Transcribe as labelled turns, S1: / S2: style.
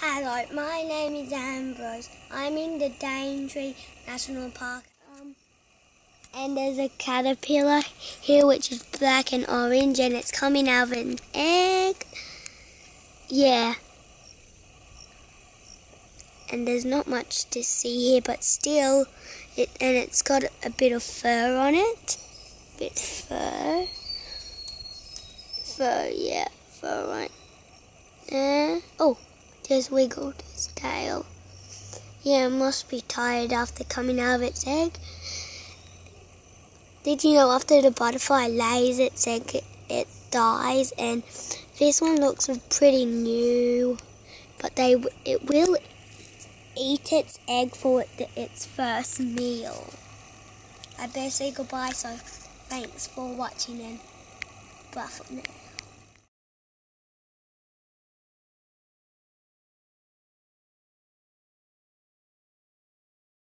S1: Hello, my name is Ambrose. I'm in the Daintree National Park. Um, and there's a caterpillar here which is black and orange and it's coming out of an egg. Yeah. And there's not much to see here, but still, it and it's got a bit of fur on it. A Bit fur. Fur, yeah, fur right there. Oh, just wiggled its tail. Yeah, it must be tired after coming out of its egg. Did you know after the butterfly lays its egg, it, it dies? And this one looks pretty new, but they it will eat its egg for it, its first meal. I better say goodbye, so thanks for watching and bye for now.